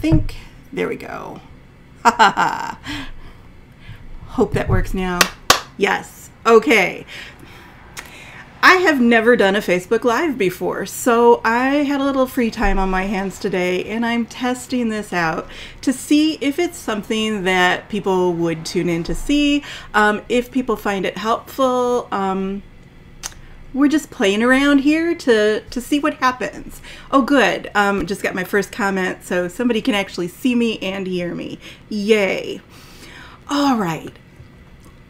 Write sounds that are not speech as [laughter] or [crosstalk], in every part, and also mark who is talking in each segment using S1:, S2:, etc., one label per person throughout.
S1: think, there we go. [laughs] Hope that works now. Yes. Okay. I have never done a Facebook Live before, so I had a little free time on my hands today and I'm testing this out to see if it's something that people would tune in to see, um, if people find it helpful. Um, we're just playing around here to, to see what happens. Oh, good. Um, just got my first comment, so somebody can actually see me and hear me. Yay. All right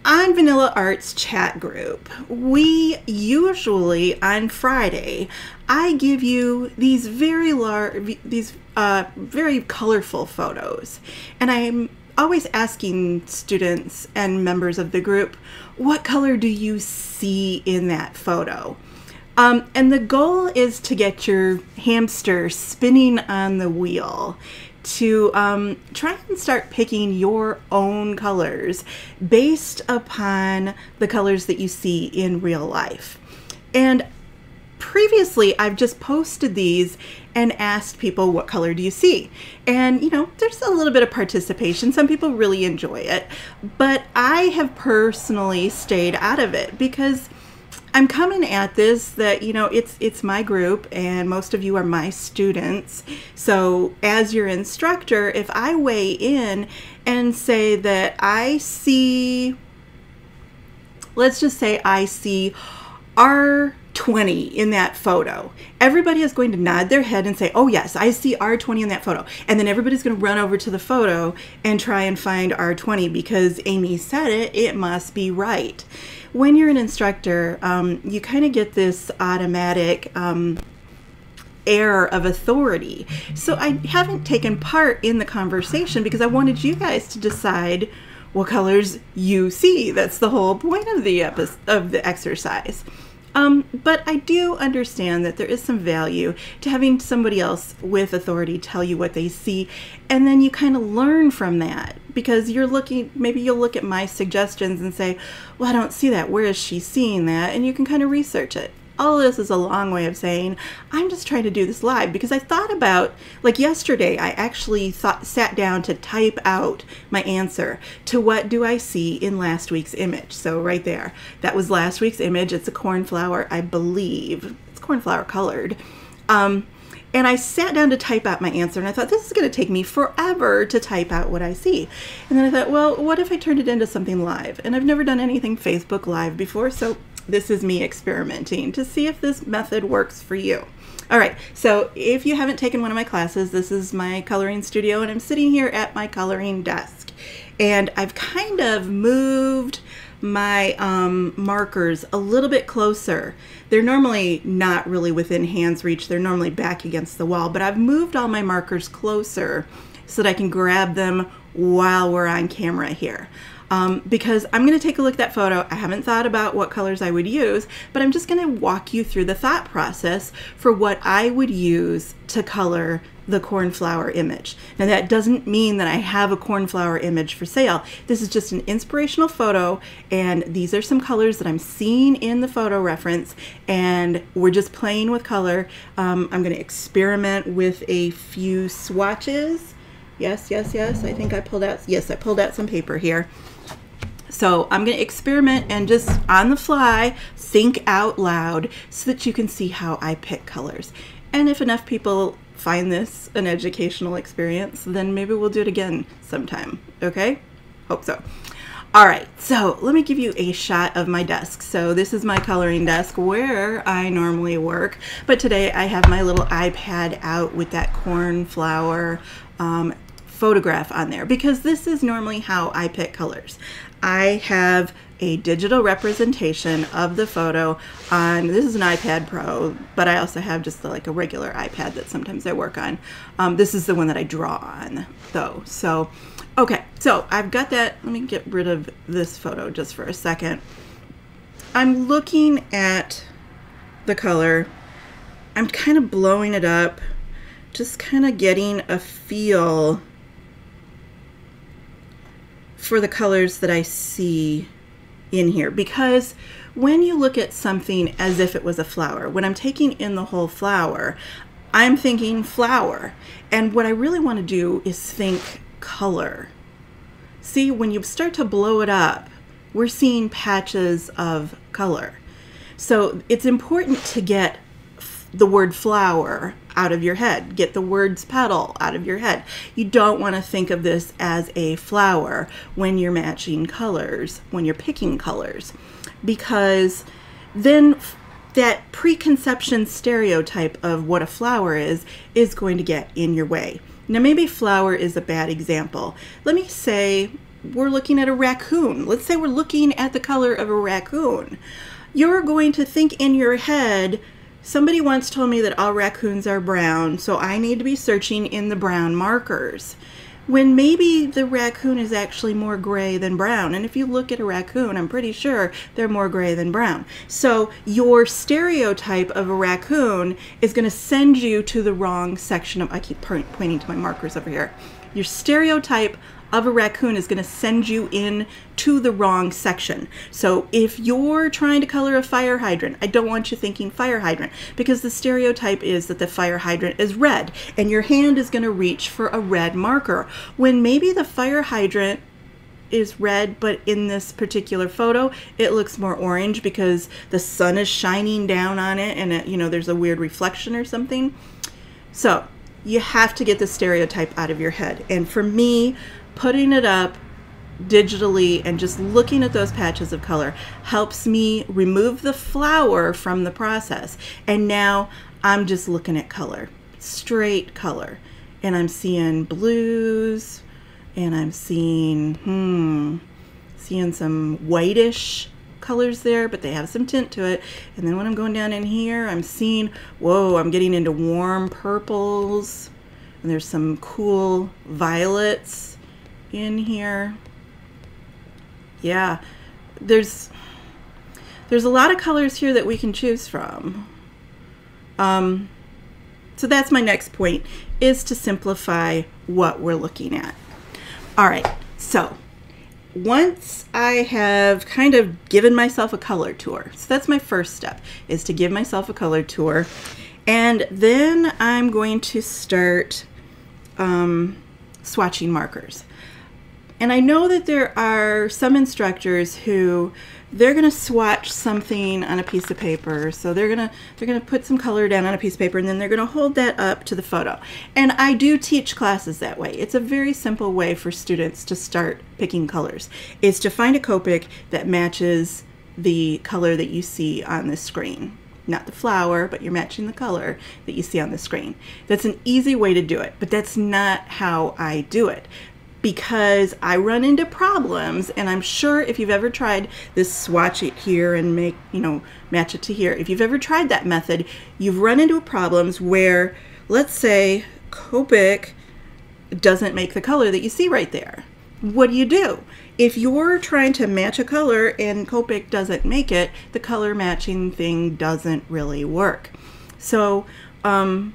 S1: on Vanilla Arts chat group, we usually on Friday, I give you these very large, these uh, very colorful photos, and I'm always asking students and members of the group, what color do you see in that photo? Um, and the goal is to get your hamster spinning on the wheel to um, try and start picking your own colors based upon the colors that you see in real life. And previously, I've just posted these and asked people, what color do you see? And, you know, there's a little bit of participation. Some people really enjoy it. But I have personally stayed out of it because I'm coming at this that you know it's it's my group and most of you are my students. So as your instructor, if I weigh in and say that I see let's just say I see R20 in that photo. Everybody is going to nod their head and say, "Oh yes, I see R20 in that photo." And then everybody's going to run over to the photo and try and find R20 because Amy said it, it must be right when you're an instructor, um, you kind of get this automatic um, air of authority. So I haven't taken part in the conversation because I wanted you guys to decide what colors you see. That's the whole point of the epi- of the exercise. Um, but I do understand that there is some value to having somebody else with authority tell you what they see, and then you kind of learn from that because you're looking, maybe you'll look at my suggestions and say, Well, I don't see that. Where is she seeing that? And you can kind of research it all this is a long way of saying I'm just trying to do this live because I thought about like yesterday I actually thought sat down to type out my answer to what do I see in last week's image. So right there. That was last week's image. It's a cornflower, I believe. It's cornflower colored. Um, and I sat down to type out my answer and I thought this is going to take me forever to type out what I see. And then I thought, well, what if I turned it into something live? And I've never done anything Facebook live before, so this is me experimenting to see if this method works for you. All right, so if you haven't taken one of my classes, this is my coloring studio, and I'm sitting here at my coloring desk. And I've kind of moved my um, markers a little bit closer. They're normally not really within hand's reach, they're normally back against the wall, but I've moved all my markers closer so that I can grab them while we're on camera here um, because I'm going to take a look at that photo. I haven't thought about what colors I would use, but I'm just going to walk you through the thought process for what I would use to color the cornflower image. Now that doesn't mean that I have a cornflower image for sale. This is just an inspirational photo and these are some colors that I'm seeing in the photo reference and we're just playing with color. Um, I'm going to experiment with a few swatches. Yes, yes, yes. I think I pulled out, yes, I pulled out some paper here. So I'm going to experiment and just on the fly think out loud so that you can see how I pick colors. And if enough people find this an educational experience, then maybe we'll do it again sometime. Okay? Hope so. All right, so let me give you a shot of my desk. So this is my coloring desk where I normally work, but today I have my little iPad out with that cornflower um, photograph on there because this is normally how I pick colors. I have a digital representation of the photo on this is an ipad pro but i also have just the, like a regular ipad that sometimes i work on. Um, this is the one that i draw on though. So okay. So i've got that. Let me get rid of this photo just for a second. I'm looking at the color. I'm kind of blowing it up just kind of getting a feel for the colors that I see in here because when you look at something as if it was a flower, when I'm taking in the whole flower, I'm thinking flower. And what I really want to do is think color. See, when you start to blow it up, we're seeing patches of color. So it's important to get the word flower out of your head. Get the words petal out of your head. You don't want to think of this as a flower when you're matching colors, when you're picking colors, because then that preconception stereotype of what a flower is is going to get in your way. Now, maybe flower is a bad example. Let me say we're looking at a raccoon. Let's say we're looking at the color of a raccoon. You're going to think in your head, somebody once told me that all raccoons are brown, so I need to be searching in the brown markers when maybe the raccoon is actually more gray than brown. And if you look at a raccoon, I'm pretty sure they're more gray than brown. So your stereotype of a raccoon is going to send you to the wrong section of, I keep pointing to my markers over here. Your stereotype of a raccoon is going to send you in to the wrong section. So if you're trying to color a fire hydrant, I don't want you thinking fire hydrant because the stereotype is that the fire hydrant is red and your hand is going to reach for a red marker when maybe the fire hydrant is red, but in this particular photo, it looks more orange because the sun is shining down on it and it, you know, there's a weird reflection or something. So you have to get the stereotype out of your head. And for me, putting it up digitally and just looking at those patches of color helps me remove the flower from the process. And now I'm just looking at color, straight color. And I'm seeing blues and I'm seeing, hmm, seeing some whitish colors there, but they have some tint to it. And then when I'm going down in here, I'm seeing, whoa, I'm getting into warm purples. And there's some cool violets in here. Yeah, there's there's a lot of colors here that we can choose from. Um, so that's my next point, is to simplify what we're looking at. All right, so once I have kind of given myself a color tour, so that's my first step, is to give myself a color tour. And then I'm going to start um, swatching markers. And I know that there are some instructors who they're going to swatch something on a piece of paper. So they're going to they're going to put some color down on a piece of paper and then they're going to hold that up to the photo. And I do teach classes that way. It's a very simple way for students to start picking colors. Is to find a Copic that matches the color that you see on the screen not the flower, but you're matching the color that you see on the screen. That's an easy way to do it, but that's not how I do it because I run into problems and I'm sure if you've ever tried this swatch it here and make, you know, match it to here. If you've ever tried that method, you've run into problems where let's say Copic doesn't make the color that you see right there. What do you do? If you're trying to match a color and Copic doesn't make it, the color matching thing doesn't really work. So, um,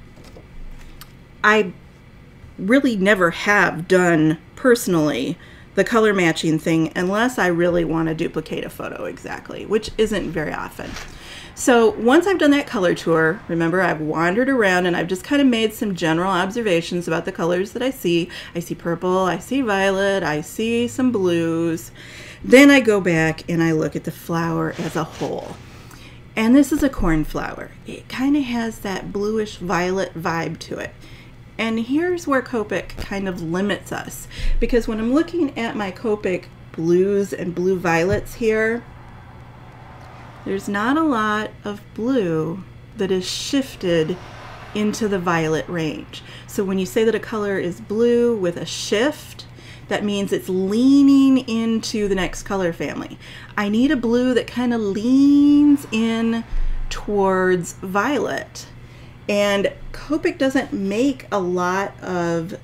S1: I really never have done personally the color matching thing unless I really want to duplicate a photo exactly, which isn't very often. So once I've done that color tour, remember I've wandered around and I've just kind of made some general observations about the colors that I see. I see purple, I see violet, I see some blues. Then I go back and I look at the flower as a whole. And this is a cornflower. It kind of has that bluish violet vibe to it. And here's where Copic kind of limits us because when I'm looking at my Copic blues and blue violets here, there's not a lot of blue that is shifted into the violet range. So when you say that a color is blue with a shift, that means it's leaning into the next color family. I need a blue that kind of leans in towards violet. And Copic doesn't make a lot of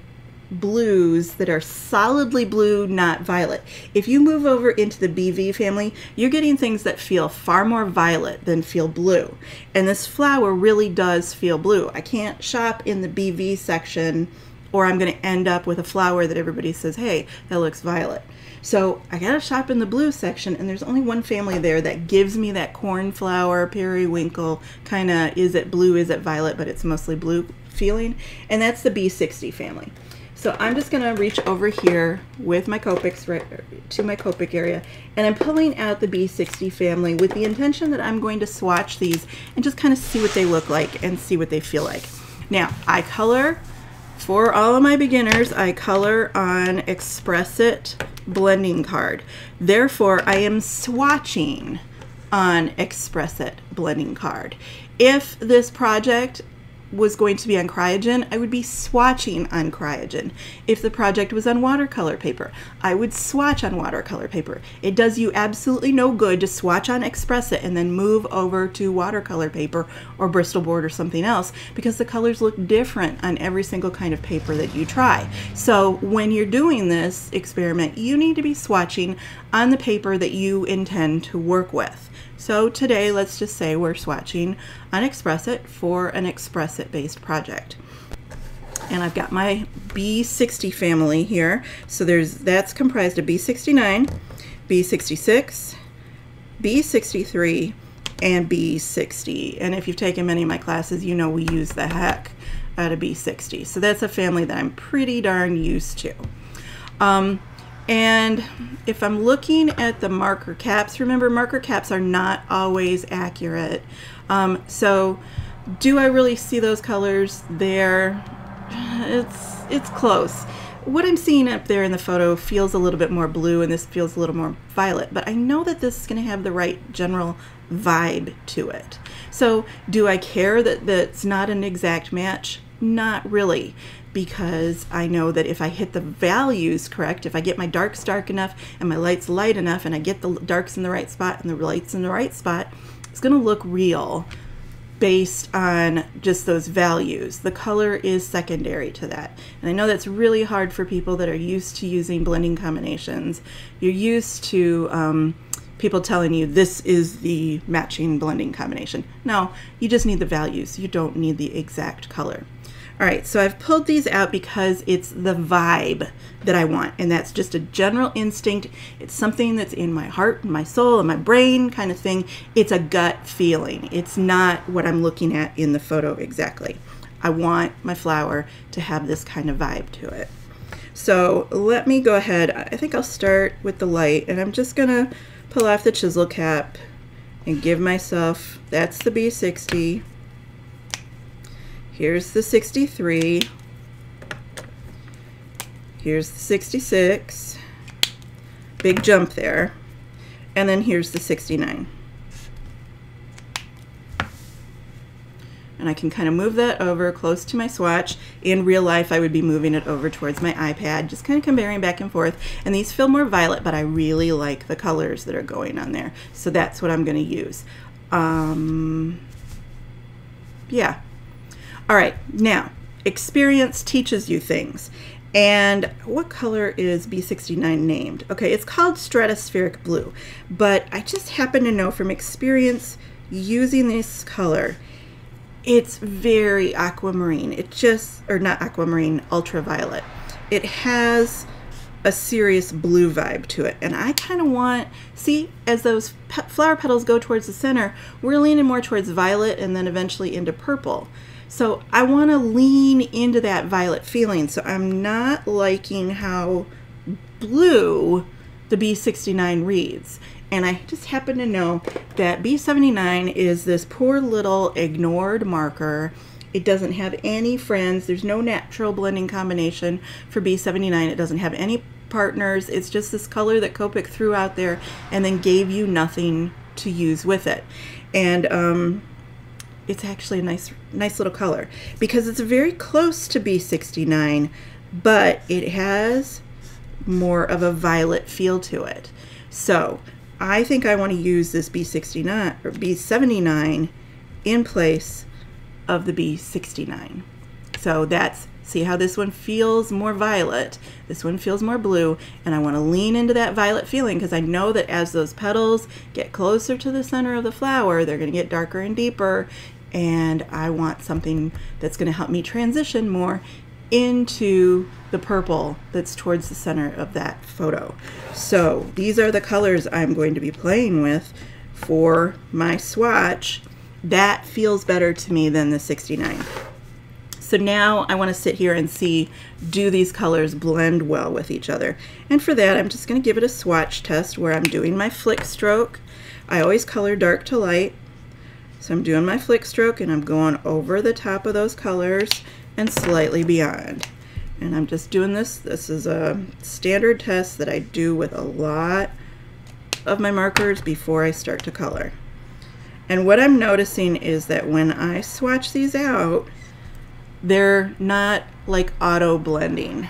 S1: blues that are solidly blue, not violet. If you move over into the BV family, you're getting things that feel far more violet than feel blue. And this flower really does feel blue. I can't shop in the BV section or I'm going to end up with a flower that everybody says, hey, that looks violet. So I got to shop in the blue section, and there's only one family there that gives me that cornflower, periwinkle, kind of is it blue, is it violet, but it's mostly blue feeling, and that's the B60 family. So I'm just going to reach over here with my Copics right to my Copic area, and I'm pulling out the B60 family with the intention that I'm going to swatch these and just kind of see what they look like and see what they feel like. Now, I color, for all of my beginners, I color on X-Press It blending card. Therefore, I am swatching on X-Press It blending card. If this project was going to be on Cryogen, I would be swatching on Cryogen. If the project was on watercolor paper, I would swatch on watercolor paper. It does you absolutely no good to swatch on X-Press It and then move over to watercolor paper or Bristol board or something else because the colors look different on every single kind of paper that you try. So when you're doing this experiment, you need to be swatching on the paper that you intend to work with. So today, let's just say we're swatching on X-Press It for an X-Press It based project. And I've got my B60 family here. So there's that's comprised of B69, B66, B63, and B60. And if you've taken many of my classes, you know we use the heck out of B60. So that's a family that I'm pretty darn used to. Um, and if I'm looking at the marker caps, remember marker caps are not always accurate. Um, so do I really see those colors there? [sighs] It's, it's close. What I'm seeing up there in the photo feels a little bit more blue and this feels a little more violet, but I know that this is going to have the right general vibe to it. So do I care that that's not an exact match? Not really because I know that if I hit the values correct, if I get my darks dark enough and my lights light enough and I get the darks in the right spot and the lights in the right spot, it's going to look real based on just those values. The color is secondary to that. And I know that's really hard for people that are used to using blending combinations. You're used to um, people telling you this is the matching blending combination. No, you just need the values. You don't need the exact color. All right, so I've pulled these out because it's the vibe that I want, and that's just a general instinct. It's something that's in my heart my soul and my brain kind of thing. It's a gut feeling. It's not what I'm looking at in the photo exactly. I want my flower to have this kind of vibe to it. So let me go ahead. I think I'll start with the light, and I'm just gonna pull off the chisel cap and give myself, that's the B60, Here's the 63. Here's the 66. Big jump there. And then here's the 69. and I can kind of move that over close to my swatch. In real life, I would be moving it over towards my iPad, just kind of comparing back and forth. And these feel more violet, but I really like the colors that are going on there. So that's what I'm going to use. Um, yeah, all right, now, experience teaches you things. And what color is B69 named? Okay, it's called stratospheric blue, but I just happen to know from experience using this color, it's very aquamarine. It just, or not aquamarine, ultraviolet. It has a serious blue vibe to it. And I kind of want, see, as those pe flower petals go towards the center, we're leaning more towards violet and then eventually into purple. So I want to lean into that violet feeling. So I'm not liking how blue the B69 reads. And I just happen to know that B79 is this poor little ignored marker. It doesn't have any friends. There's no natural blending combination for B79. It doesn't have any partners. It's just this color that Copic threw out there and then gave you nothing to use with it. And um, it's actually a nice nice little color. Because it's very close to B69 but it has more of a violet feel to it. So I think I want to use this B69 or B79 in place of the B69 so that's see how this one feels more violet? This one feels more blue and I want to lean into that violet feeling because I know that as those petals get closer to the center of the flower they're going to get darker and deeper and I want something that's going to help me transition more into the purple that's towards the center of that photo. So these are the colors I'm going to be playing with for my swatch. That feels better to me than the 69. So now I want to sit here and see, do these colors blend well with each other? And for that, I'm just going to give it a swatch test where I'm doing my flick stroke. I always color dark to light. So I'm doing my flick stroke and I'm going over the top of those colors and slightly beyond. And I'm just doing this. This is a standard test that I do with a lot of my markers before I start to color. And what I'm noticing is that when I swatch these out, they're not like auto blending.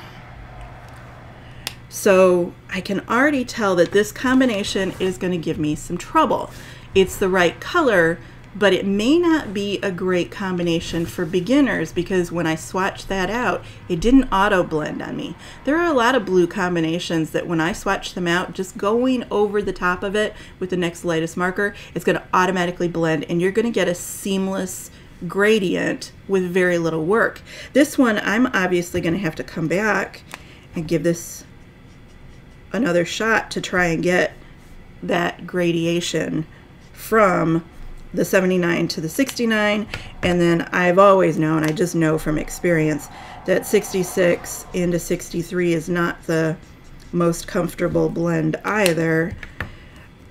S1: So I can already tell that this combination is going to give me some trouble. It's the right color, but it may not be a great combination for beginners because when I swatched that out, it didn't auto blend on me. There are a lot of blue combinations that when I swatch them out, just going over the top of it with the next lightest marker, it's going to automatically blend and you're going to get a seamless gradient with very little work. This one, I'm obviously going to have to come back and give this another shot to try and get that gradation from the 79 to the 69 and then I've always known I just know from experience that 66 into 63 is not the most comfortable blend either.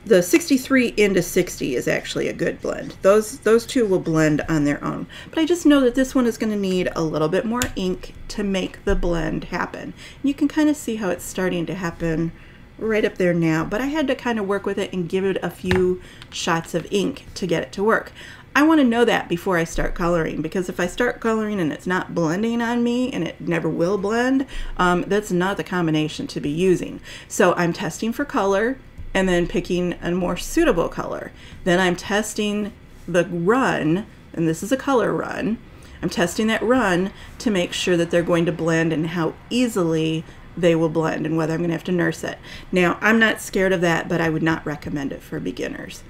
S1: The 63 into 60 is actually a good blend. Those those two will blend on their own. But I just know that this one is going to need a little bit more ink to make the blend happen. You can kind of see how it's starting to happen right up there now, but I had to kind of work with it and give it a few shots of ink to get it to work. I want to know that before I start coloring because if I start coloring and it's not blending on me and it never will blend, um, that's not the combination to be using. So I'm testing for color and then picking a more suitable color. Then I'm testing the run, and this is a color run. I'm testing that run to make sure that they're going to blend and how easily they will blend and whether I'm going to have to nurse it. Now, I'm not scared of that, but I would not recommend it for beginners.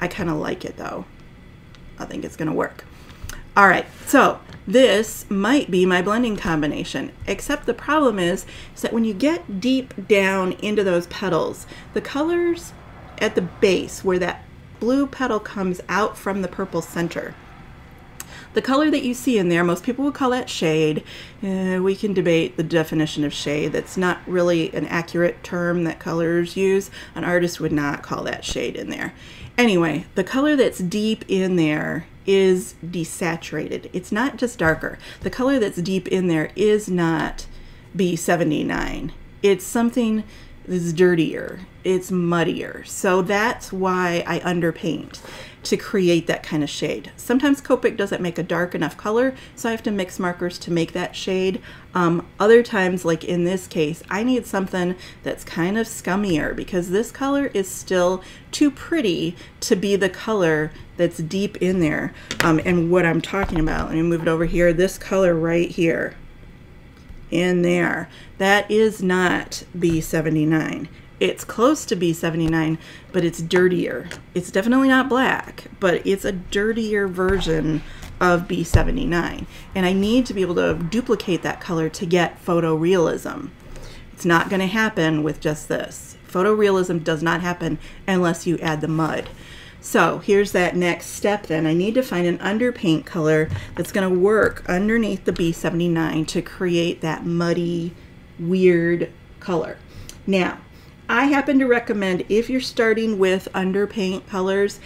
S1: I kind of like it though. I think it's going to work. All right, so this might be my blending combination, except the problem is, is that when you get deep down into those petals, the colors at the base where that blue petal comes out from the purple center, the color that you see in there, most people would call that shade. Uh, we can debate the definition of shade. That's not really an accurate term that colors use. An artist would not call that shade in there. Anyway, the color that's deep in there is desaturated. It's not just darker. The color that's deep in there is not B79. It's something that's dirtier. It's muddier. So that's why I underpaint to create that kind of shade. Sometimes Copic doesn't make a dark enough color, so I have to mix markers to make that shade. Um, other times, like in this case, I need something that's kind of scummier because this color is still too pretty to be the color that's deep in there. Um, and what I'm talking about, let me move it over here, this color right here in there, that is not B79. It's close to B79, but it's dirtier. It's definitely not black, but it's a dirtier version of B79. And I need to be able to duplicate that color to get photorealism. It's not going to happen with just this. Photorealism does not happen unless you add the mud. So here's that next step then. I need to find an underpaint color that's going to work underneath the B79 to create that muddy, weird color. Now, I happen to recommend if you're starting with underpaint colors,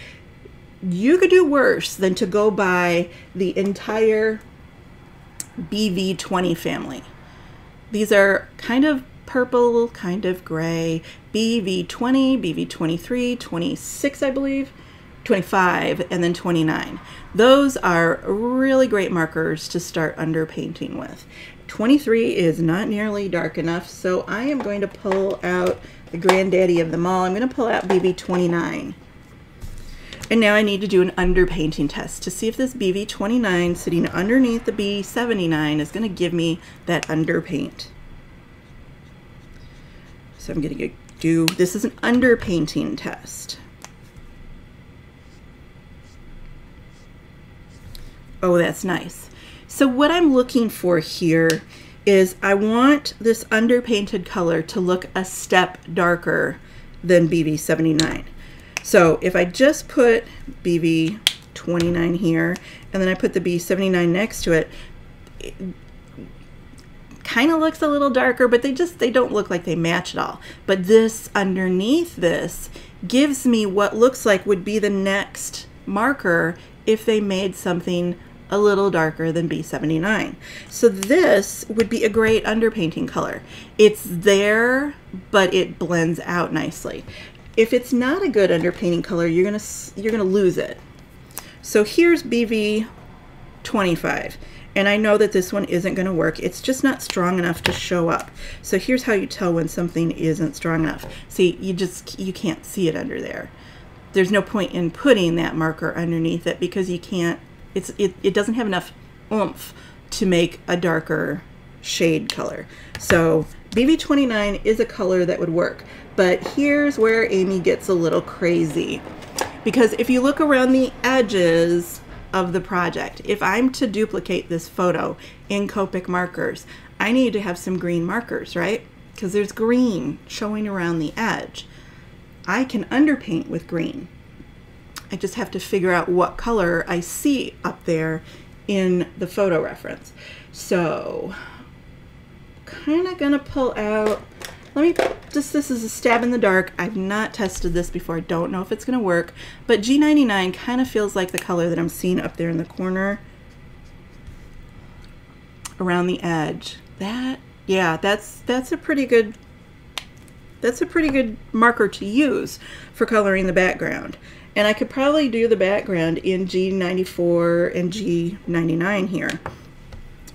S1: you could do worse than to go buy the entire BV20 family. These are kind of purple, kind of gray, BV20, BV23, 26, I believe, 25, and then 29. Those are really great markers to start underpainting with. 23 is not nearly dark enough, so I am going to pull out the granddaddy of them all. I'm going to pull out BV29. And now I need to do an underpainting test to see if this BV29 sitting underneath the B79 is going to give me that underpaint. So I'm going to do, this is an underpainting test. Oh, that's nice. So what I'm looking for here is I want this underpainted color to look a step darker than BV79. So if I just put BV29 here and then I put the B79 next to it, kind of looks a little darker, but they just they don't look like they match at all. But this underneath this gives me what looks like would be the next marker if they made something a little darker than B79. So this would be a great underpainting color. It's there, but it blends out nicely. If it's not a good underpainting color, you're gonna you're gonna lose it. So here's BV25. And I know that this one isn't going to work. It's just not strong enough to show up. So here's how you tell when something isn't strong enough. See, you just, you can't see it under there. There's no point in putting that marker underneath it because you can't, it's, it, it doesn't have enough oomph to make a darker shade color. So BV29 is a color that would work. But here's where Amy gets a little crazy. Because if you look around the edges, of the project. If I'm to duplicate this photo in Copic markers, I need to have some green markers, right? Because there's green showing around the edge. I can underpaint with green. I just have to figure out what color I see up there in the photo reference. So, kind of gonna pull out let me, just this is a stab in the dark. I've not tested this before. I don't know if it's going to work, but G99 kind of feels like the color that I'm seeing up there in the corner around the edge. That, yeah, that's, that's a pretty good, that's a pretty good marker to use for coloring the background. And I could probably do the background in G94 and G99 here.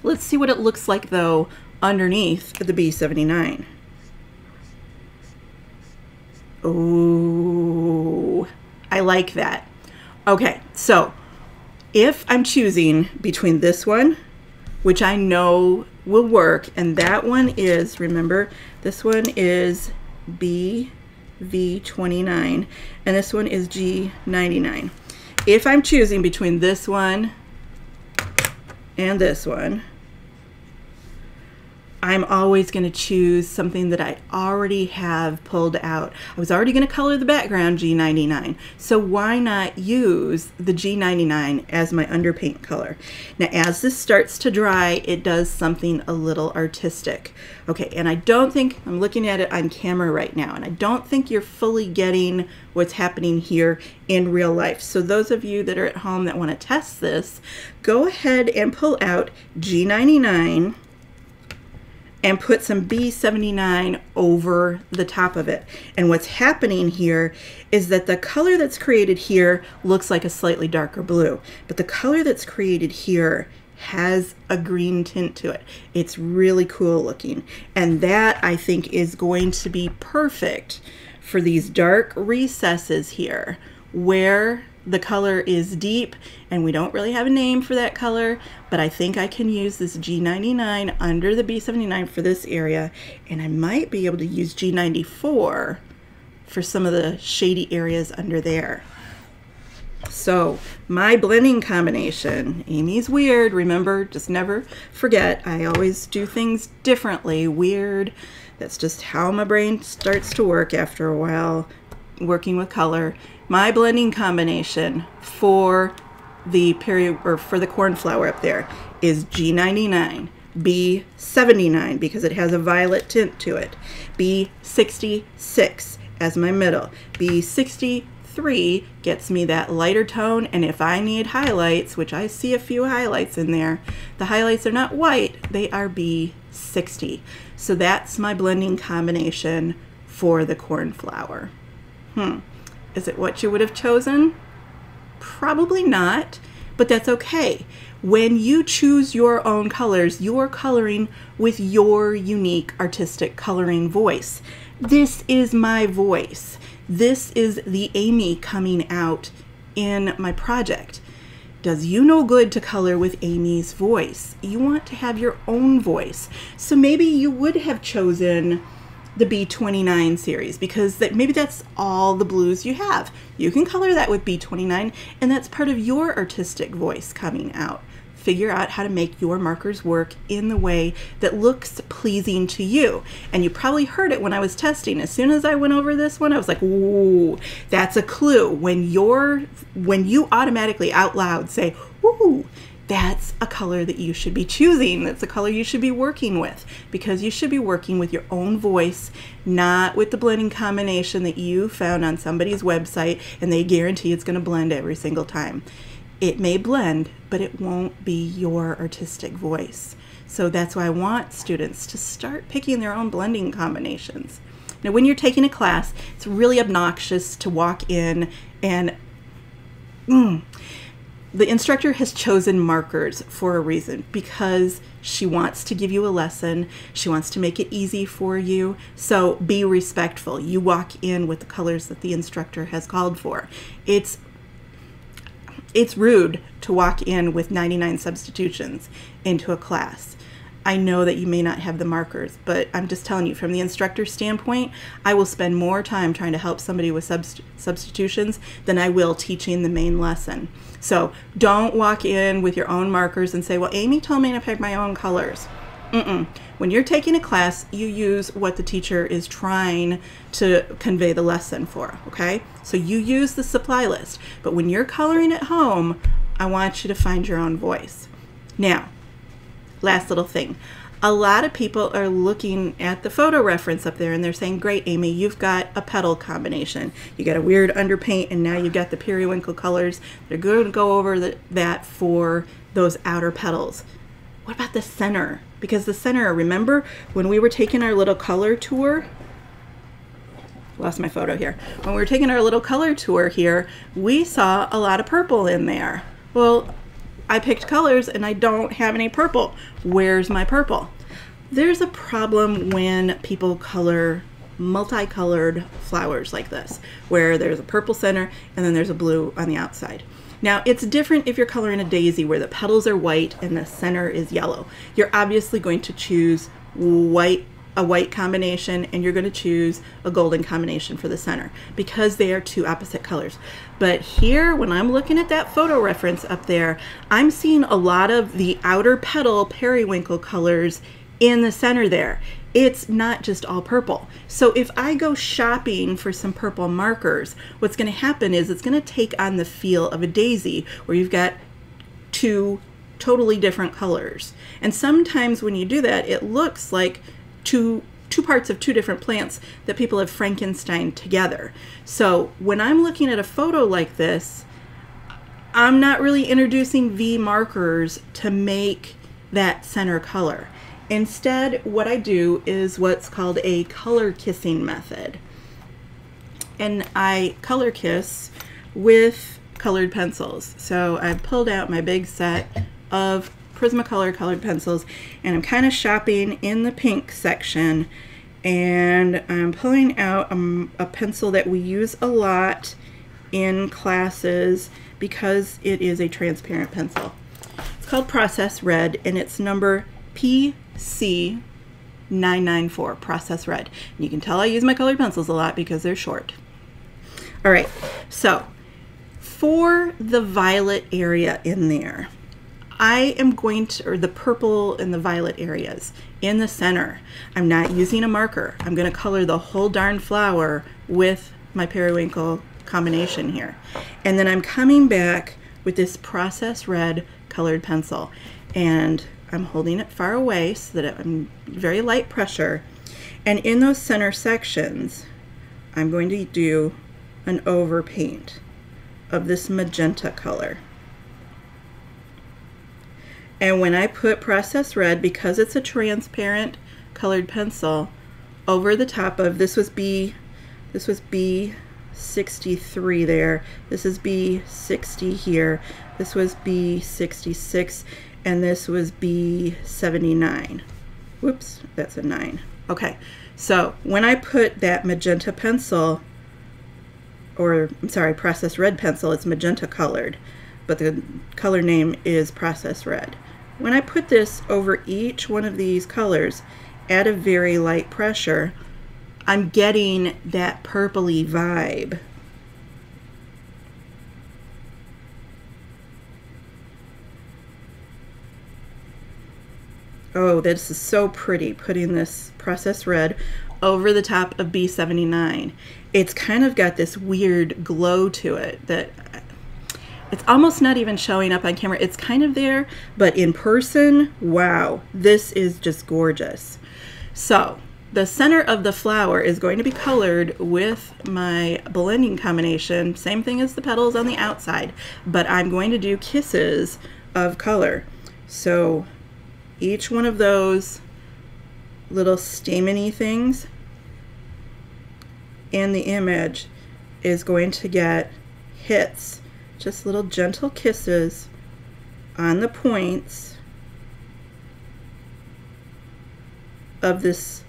S1: Let's see what it looks like though underneath the B79. Oh, I like that. Okay, so if I'm choosing between this one, which I know will work, and that one is, remember, this one is BV29, and this one is G99. If I'm choosing between this one and this one, I'm always going to choose something that I already have pulled out. I was already going to color the background G99, so why not use the G99 as my underpaint color? Now as this starts to dry, it does something a little artistic. Okay, and I don't think, I'm looking at it on camera right now, and I don't think you're fully getting what's happening here in real life. So those of you that are at home that want to test this, go ahead and pull out G99 and put some B79 over the top of it. And what's happening here is that the color that's created here looks like a slightly darker blue, but the color that's created here has a green tint to it. It's really cool looking. And that I think is going to be perfect for these dark recesses here where the color is deep and we don't really have a name for that color, but I think I can use this G99 under the B79 for this area and I might be able to use G94 for some of the shady areas under there. So my blending combination, Amy's weird, remember, just never forget, I always do things differently, weird. That's just how my brain starts to work after a while working with color my blending combination for the period or for the cornflower up there is G99, B79 because it has a violet tint to it, B66 as my middle, B63 gets me that lighter tone and if I need highlights, which I see a few highlights in there, the highlights are not white, they are B60. So that's my blending combination for the cornflower. Hmm. Is it what you would have chosen? Probably not, but that's okay. When you choose your own colors, you're coloring with your unique artistic coloring voice. This is my voice. This is the Amy coming out in my project. Does you no good to color with Amy's voice? You want to have your own voice. So maybe you would have chosen the B29 series because that maybe that's all the blues you have. You can color that with B29 and that's part of your artistic voice coming out. Figure out how to make your markers work in the way that looks pleasing to you. And you probably heard it when I was testing. As soon as I went over this one, I was like, "Ooh, that's a clue." When you're when you automatically out loud say, "Ooh, that's a color that you should be choosing. That's a color you should be working with because you should be working with your own voice, not with the blending combination that you found on somebody's website and they guarantee it's going to blend every single time. It may blend, but it won't be your artistic voice. So that's why I want students to start picking their own blending combinations. Now, when you're taking a class, it's really obnoxious to walk in and mm, the instructor has chosen markers for a reason because she wants to give you a lesson. She wants to make it easy for you. So be respectful. You walk in with the colors that the instructor has called for. It's it's rude to walk in with 99 substitutions into a class. I know that you may not have the markers, but I'm just telling you from the instructor's standpoint, I will spend more time trying to help somebody with subst- substitutions than I will teaching the main lesson. So don't walk in with your own markers and say, well, Amy told me to pick my own colors. Mm-mm. When you're taking a class, you use what the teacher is trying to convey the lesson for, okay? So you use the supply list. But when you're coloring at home, I want you to find your own voice. Now, last little thing. A lot of people are looking at the photo reference up there and they're saying, Great, Amy, you've got a petal combination. You got a weird underpaint and now you've got the periwinkle colors. They're going to go over the, that for those outer petals. What about the center? Because the center, remember when we were taking our little color tour? Lost my photo here. When we were taking our little color tour here, we saw a lot of purple in there. Well, I picked colors and I don't have any purple. Where's my purple? There's a problem when people color multicolored flowers like this, where there's a purple center and then there's a blue on the outside. Now, it's different if you're coloring a daisy where the petals are white and the center is yellow. You're obviously going to choose white a white combination and you're going to choose a golden combination for the center because they are two opposite colors. But here, when I'm looking at that photo reference up there, I'm seeing a lot of the outer petal periwinkle colors in the center there. It's not just all purple. So if I go shopping for some purple markers, what's going to happen is it's going to take on the feel of a daisy where you've got two totally different colors. And sometimes when you do that, it looks like two two parts of two different plants that people have Frankenstein together. So when I'm looking at a photo like this, I'm not really introducing V markers to make that center color. Instead, what I do is what's called a color kissing method. And I color kiss with colored pencils. So I pulled out my big set of Prismacolor colored pencils and I'm kind of shopping in the pink section and I'm pulling out a, a pencil that we use a lot in classes because it is a transparent pencil. It's called Process Red and it's number PC994, Process Red. And you can tell I use my colored pencils a lot because they're short. All right, so for the violet area in there, I am going to, or the purple and the violet areas in the center, I'm not using a marker. I'm going to color the whole darn flower with my periwinkle combination here. And then I'm coming back with this process red colored pencil and I'm holding it far away so that I'm very light pressure. And in those center sections, I'm going to do an overpaint of this magenta color. And when I put process red, because it's a transparent colored pencil, over the top of, this was B, this was B63 there, this is B60 here, this was B66, and this was B79. Whoops, that's a 9. Okay, so when I put that magenta pencil, or I'm sorry, process red pencil, it's magenta colored, but the color name is process red. When I put this over each one of these colors at a very light pressure, I'm getting that purpley vibe. Oh, this is so pretty, putting this processed red over the top of B79. It's kind of got this weird glow to it that It's almost not even showing up on camera. It's kind of there, but in person, wow, this is just gorgeous. So the center of the flower is going to be colored with my blending combination, same thing as the petals on the outside, but I'm going to do kisses of color. So each one of those little stameny things in the image is going to get hits, just little gentle kisses on the points of this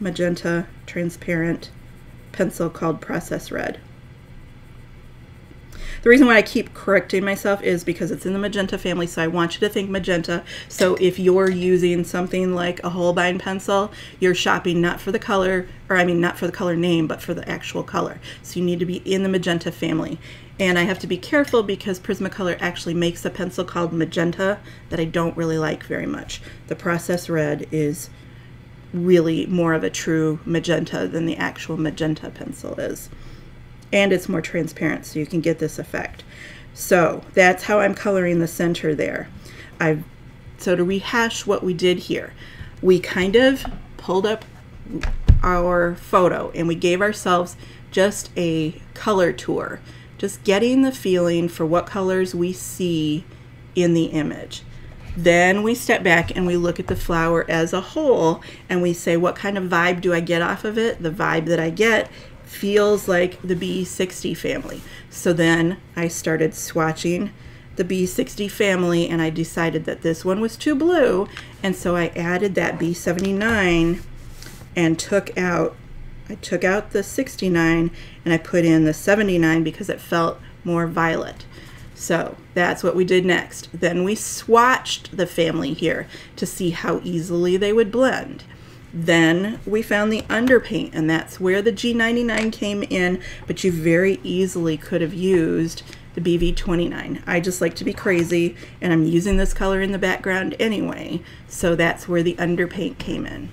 S1: magenta transparent pencil called Process Red. The reason why I keep correcting myself is because it's in the magenta family, so I want you to think magenta. So if you're using something like a Holbein pencil, you're shopping not for the color, or I mean not for the color name, but for the actual color. So you need to be in the magenta family. And I have to be careful because Prismacolor actually makes a pencil called magenta that I don't really like very much. The Process Red is really more of a true magenta than the actual magenta pencil is. And it's more transparent so you can get this effect. So that's how I'm coloring the center there. i so to rehash what we did here, we kind of pulled up our photo and we gave ourselves just a color tour, just getting the feeling for what colors we see in the image. Then we step back and we look at the flower as a whole and we say, what kind of vibe do I get off of it? The vibe that I get feels like the B60 family. So then I started swatching the B60 family and I decided that this one was too blue. And so I added that B79 and took out, I took out the 69 and I put in the 79 because it felt more violet. So that's what we did next. Then we swatched the family here to see how easily they would blend. Then we found the underpaint and that's where the G99 came in, but you very easily could have used the BV29. I just like to be crazy and I'm using this color in the background anyway, so that's where the underpaint came in.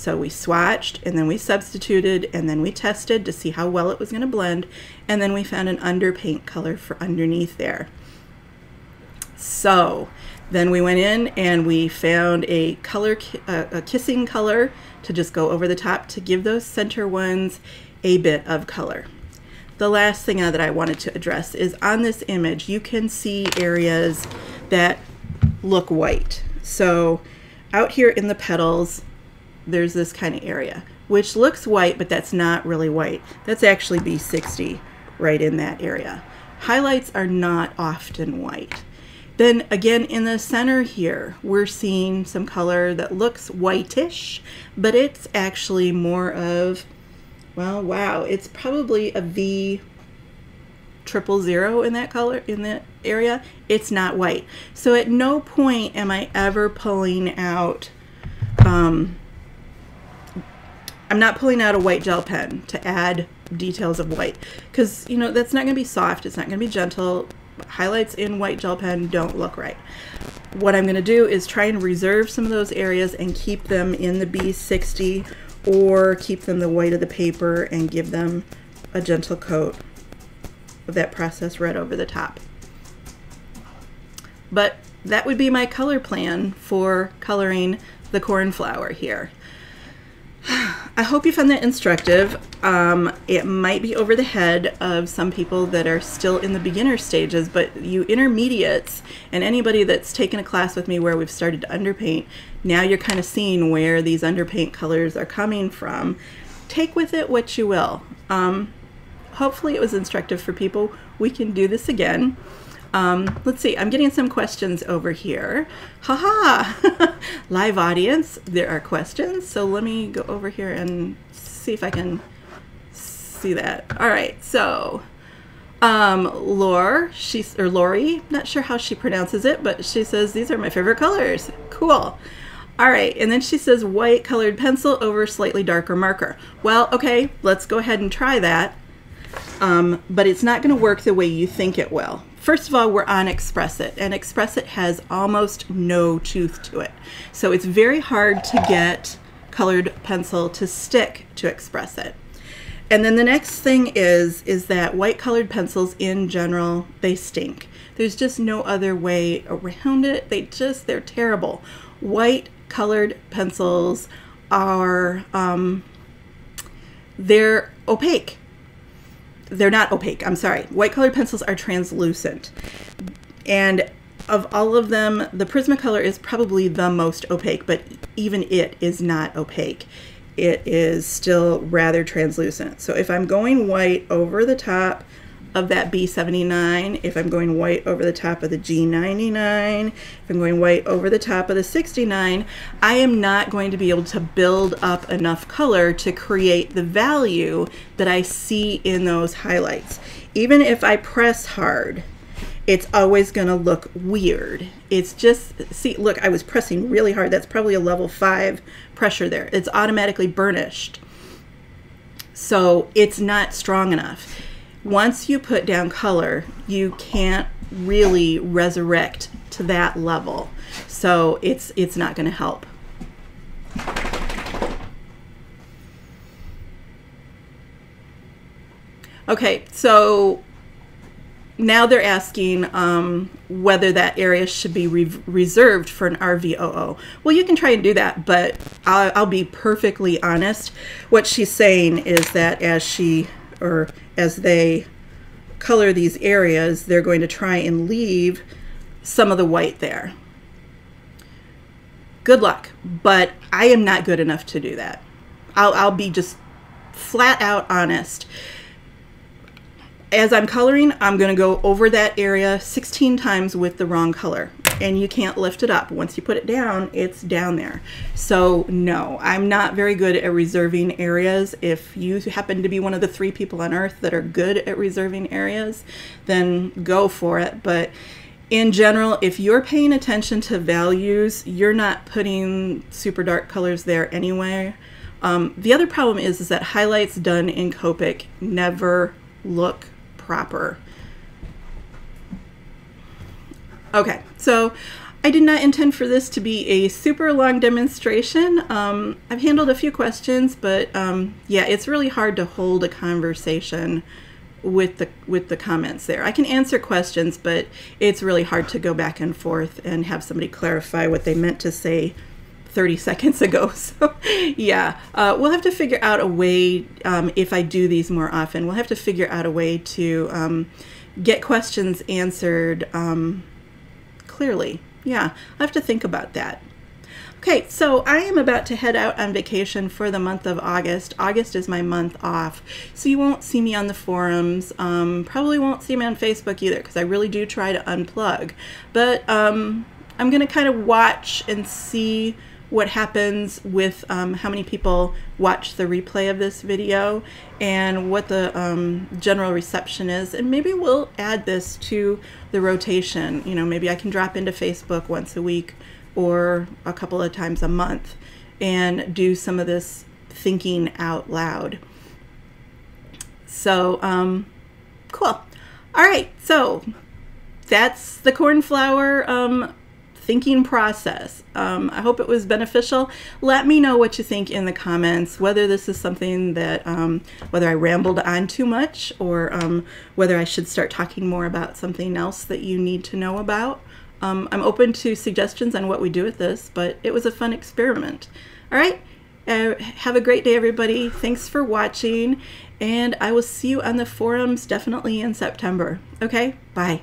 S1: So we swatched and then we substituted and then we tested to see how well it was going to blend and then we found an underpaint color for underneath there. So then we went in and we found a color, uh, a kissing color to just go over the top to give those center ones a bit of color. The last thing that I wanted to address is on this image, you can see areas that look white. So out here in the petals, there's this kind of area, which looks white, but that's not really white. That's actually B60 right in that area. Highlights are not often white. Then again, in the center here, we're seeing some color that looks whitish, but it's actually more of, well, wow, it's probably a V triple zero in that color, in that area. It's not white. So at no point am I ever pulling out um, I'm not pulling out a white gel pen to add details of white because you know that's not going to be soft it's not going to be gentle. Highlights in white gel pen don't look right. What I'm going to do is try and reserve some of those areas and keep them in the B60 or keep them the white of the paper and give them a gentle coat of that process red over the top. But that would be my color plan for coloring the cornflower here I hope you found that instructive. Um, it might be over the head of some people that are still in the beginner stages, but you intermediates and anybody that's taken a class with me where we've started to underpaint, now you're kind of seeing where these underpaint colors are coming from. Take with it what you will. Um, hopefully it was instructive for people. We can do this again. Um, let's see, I'm getting some questions over here. Haha! -ha. [laughs] Live audience, there are questions. So let me go over here and see if I can see that. All right, so um, Lore, she's, or Lori, not sure how she pronounces it, but she says, these are my favorite colors. Cool. All right, and then she says white colored pencil over slightly darker marker. Well, okay, let's go ahead and try that. Um, but it's not going to work the way you think it will. First of all, we're on X-Press It, and X-Press It has almost no tooth to it. So it's very hard to get colored pencil to stick to X-Press It. And then the next thing is, is that white colored pencils in general, they stink. There's just no other way around it. They just, they're terrible. White colored pencils are, um, they're opaque. They're not opaque, I'm sorry. White colored pencils are translucent. And of all of them, the Prismacolor is probably the most opaque, but even it is not opaque. It is still rather translucent. So if I'm going white over the top of that B79, if I'm going white over the top of the G99, if I'm going white over the top of the 69, I am not going to be able to build up enough color to create the value that I see in those highlights. Even if I press hard, it's always going to look weird. It's just, see, look, I was pressing really hard. That's probably a level five pressure there. It's automatically burnished. So it's not strong enough. Once you put down color, you can't really resurrect to that level. So it's, it's not going to help. Okay, so now they're asking um, whether that area should be re reserved for an RV00. Well, you can try and do that, but I'll, I'll, be perfectly honest. What she's saying is that as she or as they color these areas, they're going to try and leave some of the white there. Good luck, but I am not good enough to do that. I'll, I'll be just flat out honest as I'm coloring, I'm going to go over that area 16 times with the wrong color and you can't lift it up. Once you put it down, it's down there. So no, I'm not very good at reserving areas. If you happen to be one of the three people on earth that are good at reserving areas, then go for it. But in general, if you're paying attention to values, you're not putting super dark colors there anyway. Um, the other problem is, is that highlights done in Copic never look proper. Okay, so I did not intend for this to be a super long demonstration. Um, I've handled a few questions, but um, yeah, it's really hard to hold a conversation with the with the comments there. I can answer questions, but it's really hard to go back and forth and have somebody clarify what they meant to say 30 [laughs] seconds ago. [laughs] So, yeah, uh, we'll have to figure out a way, um, if I do these more often, we'll have to figure out a way to um, get questions answered um, clearly. Yeah, i have to think about that. Okay, so I am about to head out on vacation for the month of August. August is my month off, so you won't see me on the forums. Um, probably won't see me on Facebook either because I really do try to unplug. But um, I'm going to kind of watch and see what happens with um, how many people watch the replay of this video and what the um, general reception is. And maybe we'll add this to the rotation. You know, maybe I can drop into Facebook once a week or a couple of times a month and do some of this thinking out loud. So, um, cool. All right, so that's the cornflower um, thinking process. Um, I hope it was beneficial. Let me know what you think in the comments, whether this is something that, um, whether I rambled on too much or um, whether I should start talking more about something else that you need to know about. Um, I'm open to suggestions on what we do with this, but it was a fun experiment. All right, uh, have a great day, everybody. Thanks for watching, and I will see you on the forums definitely in September. Okay, bye.